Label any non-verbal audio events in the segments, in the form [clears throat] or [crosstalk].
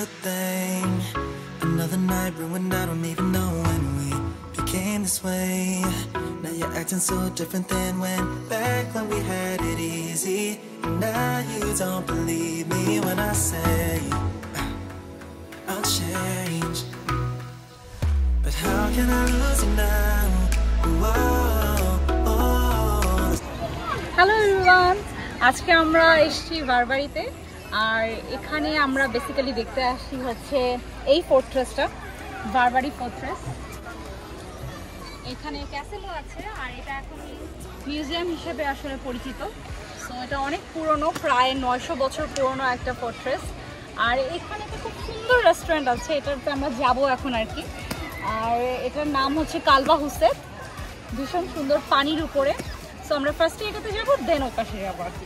good thing. Another night ruined, I don't even know when we became this way. Now you're acting so different than when back when we had it easy. And now you don't believe me when I say I'll change. But how can I lose you now? Whoa, oh. Hello everyone আজকে আমরা এসেছি বারবাড়িতে আর এখানে আমরা basically দেখতে আসি হচ্ছে এই ফোর্ট্রেসটা বারবাড়ি fortress এখানে ক্যাসেলও আছে, আর এটা এখন মিউজিয়াম হিসেবে আসলে পরিচিত। সো এটা অনেক পুরনো, প্রায় নয়শো বছর পুরনো একটা ফোর্ট্রেস আর এখানে একটা খুব সুন্দর রেস্টুরেন্ট আছে, এটাতে আমরা যাব এখন আর কি। আর এটার নাম হচ্ছে কালবা হুসেন। ভীষণ সুন্দর পানির উপরে। সো আমরা ফার্স্টে এটাতে যাব দেন ওর পাশে যাব আর কি।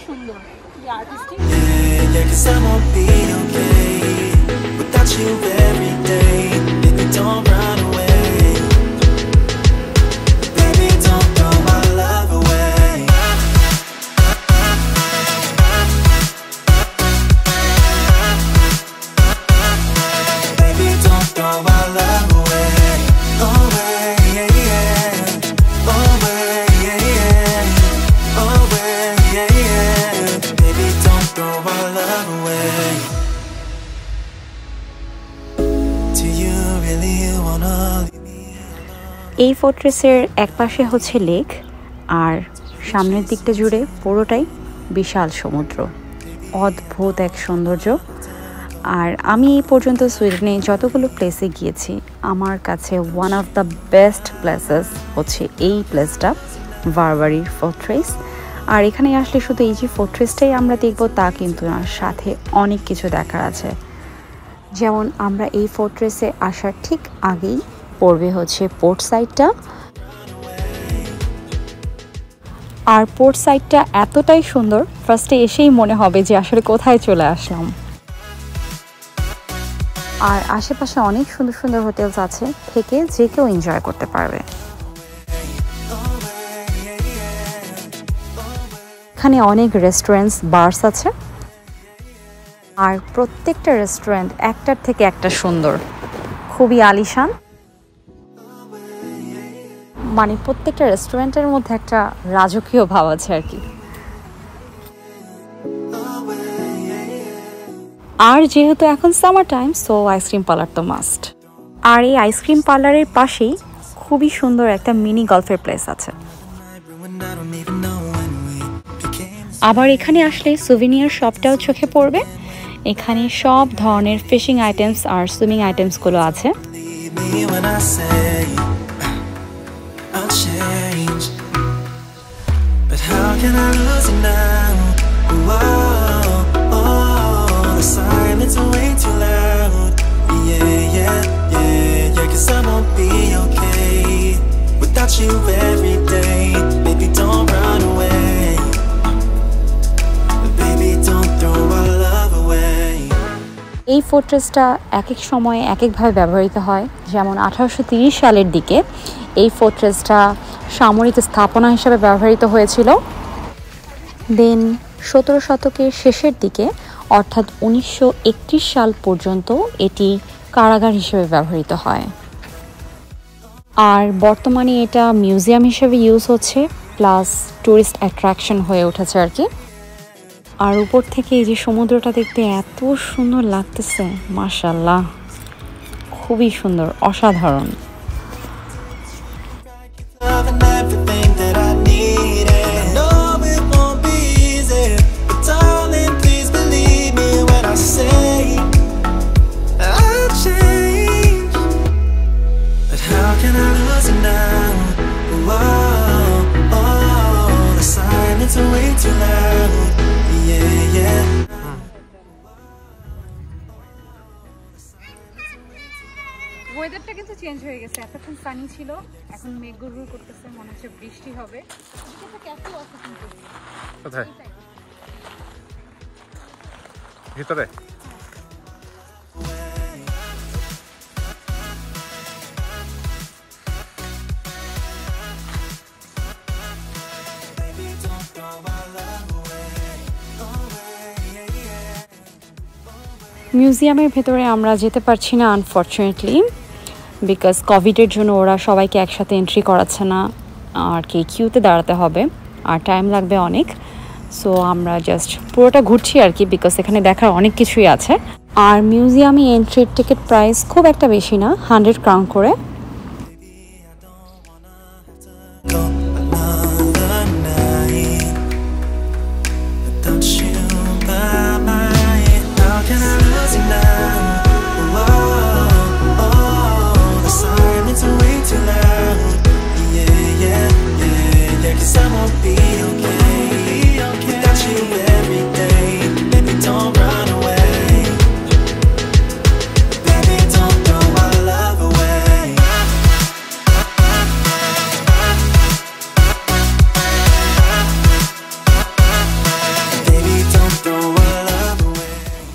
খুবই সুন্দর artistic Yeah, yeah, cause I won't be okay without you every day. Baby, don't run away. এই ফোর্ট্রেসের এক পাশে হচ্ছে লেক আর সামনের দিকটা জুড়ে পুরোটাই বিশাল সমুদ্র। অদ্ভুত এক সৌন্দর্য। আর আমি এই পর্যন্ত সুইডেনে যতগুলো প্লেসে গিয়েছি, আমার কাছে one of the best places হচ্ছে এই প্লেসটা বারবারির ফোর্ট্রেস আর এখানে আসলে শুধু এই যে ফোর্ট্রেসটাই আমরা দেখব, তা কিন্তু না, সাথে অনেক কিছু দেখার আছে। যেমন আমরা এই ফোর্ট্রেসে আসার ঠিক আগেই পড়বে হচ্ছে পোর্ট সাইডটা আর পোর্ট সাইডটা এতটাই সুন্দর ফার্স্টে এসেই মনে হবে যে আসলে কোথায় চলে আসলাম। আর আশেপাশে অনেক সুন্দর সুন্দর হোটেলস আছে, থেকে যে কেউ এনজয় করতে পারবে। এখানে অনেক রেস্টুরেন্টস বার্স আছে। আর প্রত্যেকটা রেস্টুরেন্ট একটার থেকে একটা সুন্দর। খুবই আলিশান। মানে প্রত্যেকটা রেস্টুরেন্টের মধ্যে একটা রাজকীয় ভাব আছে আর কি। আর যেহেতু এখন summer time so ice cream parlour তো মাস্ট আর এই আইসক্রিম পার্লারের পাশেই খুবই সুন্দর একটা মিনি গল্ফের প্লেস আছে। আবার এখানে আসলে সুভিনিয়ার শপটাও চোখে পড়বে। এখানে সব ধরনের ফিশিং আইটেমস আর সুইমিং আইটেমসগুলো আছে। Change. But how can I lose you now? Whoa, oh, the silence is way too loud. Yeah, yeah, yeah, yeah, cause I won't be okay without you every day. এই ফোর্ট্রেসটা এক এক সময়ে এক একভাবে ব্যবহৃত হয়। যেমন আঠারোশো সালের দিকে এই ফোর্ট্রেসটা সামরিক স্থাপনা হিসেবে ব্যবহৃত হয়েছিল। দেন সতেরো শতকের শেষের দিকে, অর্থাৎ উনিশশো একত্রিশ সাল পর্যন্ত এটি কারাগার হিসেবে ব্যবহৃত হয়। আর বর্তমানে এটা মিউজিয়াম হিসেবে ইউজ হচ্ছে প্লাস টুরিস্ট অ্যাট্রাকশন হয়ে উঠেছে আর কি। আর উপর থেকে এই যে সমুদ্রটা দেখতে এত সুন্দর লাগতেছে মাশাল্লাহ খুবই সুন্দর অসাধারণ। ওয়েদারটা কিন্তু চেঞ্জ হয়ে গেছে। এতক্ষণ সানি ছিল এখন মেঘ গুড়গুড় করতেছে মনে হচ্ছে বৃষ্টি হবে। ক্যাফেও আছে কিন্তু। কোথায়? ভিতরে. মিউজিয়ামের ভেতরে আমরা যেতে পারছি না আনফর্চুনেটলি বিকজ কোভিডের জন্য ওরা সবাইকে একসাথে এন্ট্রি করাচ্ছে না, আর কি কিউতে দাঁড়াতে হবে, আর টাইম লাগবে অনেক। সো আমরা জাস্ট পুরোটা ঘুরছি আর কি বিকজ এখানে দেখার অনেক কিছুই আছে। আর মিউজিয়ামে এন্ট্রির টিকিট প্রাইস খুব একটা বেশি না হান্ড্রেড ক্রাউন করে।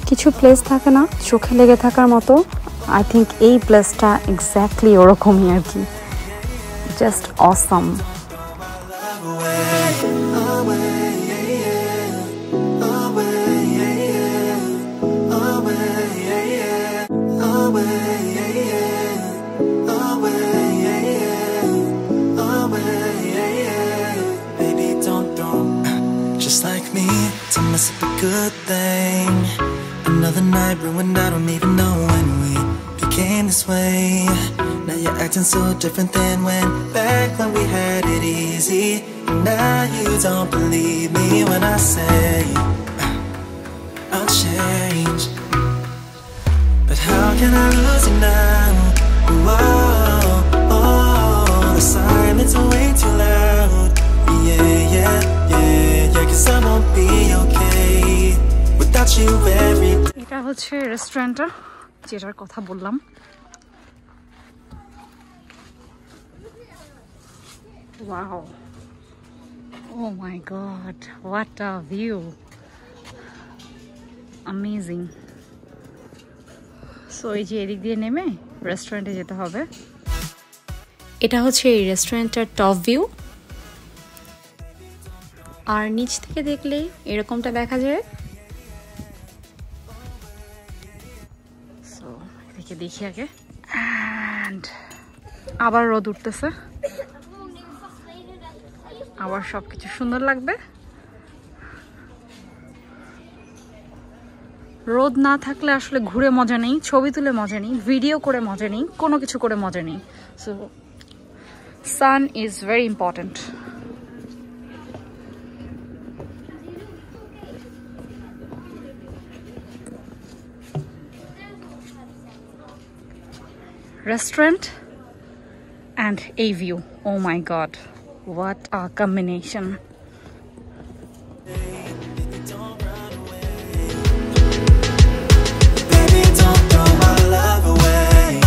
কিছু প্লেস থাকে না, চোখে লেগে থাকার মতো। আই থিঙ্ক এই প্লেসটা এক্স্যাক্টলি ওরকমই আর কি। Just awesome [clears throat] good thing. Another night ruined, I don't even know when we became this way. Now you're acting so different than when back when we had it easy. Now you don't believe me when I say I'll change. But how can I lose you now? Whoa, oh, the silence is way too loud. Yeah, yeah, yeah, yeah, cause I won't be okay without you every. এটা হচ্ছে রেস্টুরেন্টটা যেটার কথা বললাম। Wow oh my god what a view amazing so এই যে এদিক দিয়ে নেমে রেস্টুরেন্টে যেতে হবে। এটা হচ্ছে এই রেস্টুরেন্টের টপ ভিউ আর নিচ থেকে দেখলেই এরকমটা দেখা যায়। দেখি আগে। অ্যান্ড আবার রোদ উঠতেছে। আবার সব কিছু সুন্দর লাগবে। রোদ না থাকলে আসলে ঘুরে মজা নেই, ছবি তুলে মজা নেই, ভিডিও করে মজা নেই, কোনো কিছু করে মজা নেই। So sun is very important restaurant and a view. Oh my god, what a combination! Baby, don't throw my love away.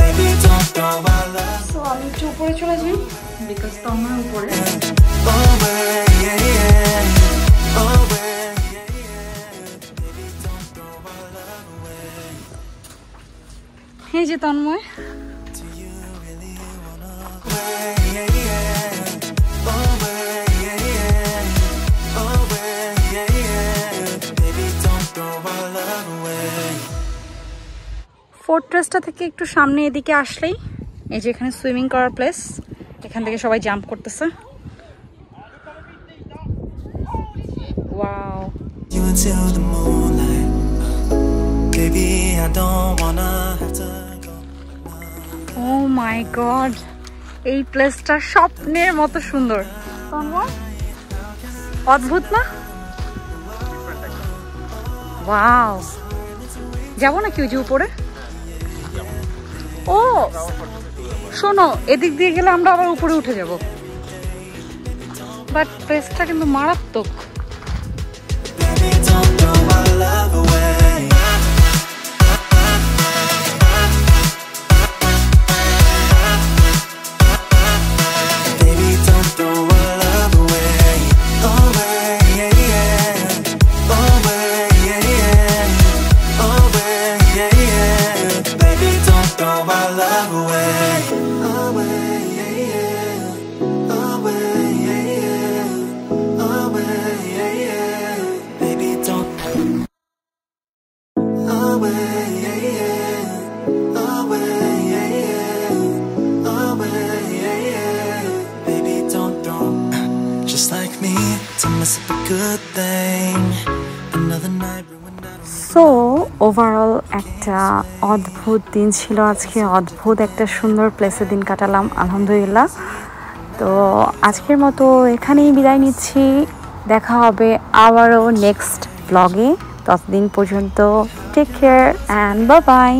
Baby, don't throw our love So আমি একটু উপরে চলে যাই বিকজ তোমার উপরে Love away. ফোর্ট্রেসটা থেকে একটু সামনে এদিকে আসলেই এই যে এখানে সুইমিং করার প্লেস এখান থেকে সবাই জাম্প করতেছে. Baby, I don't wanna have to. Oh my God এই প্লেসটা স্বপ্নের মতো সুন্দর। অদ্ভুত না? ওয়াও যাব নাকি ওই যে উপরে? ও, শোনো, এদিক দিয়ে গেলে আমরা আবার উপরে উঠে যাব। বাট প্লেসটা কিন্তু মারাত্মক। সো ওভারঅল একটা অদ্ভুত দিন ছিল আজকে। অদ্ভুত একটা সুন্দর প্লেসে দিন কাটালাম, আলহামদুলিল্লাহ। তো আজকের মতো এখানেই বিদায় নিচ্ছি। দেখা হবে আবারও নেক্সট ব্লগে ততদিন পর্যন্ত টেক কেয়ার অ্যান্ড বা বাই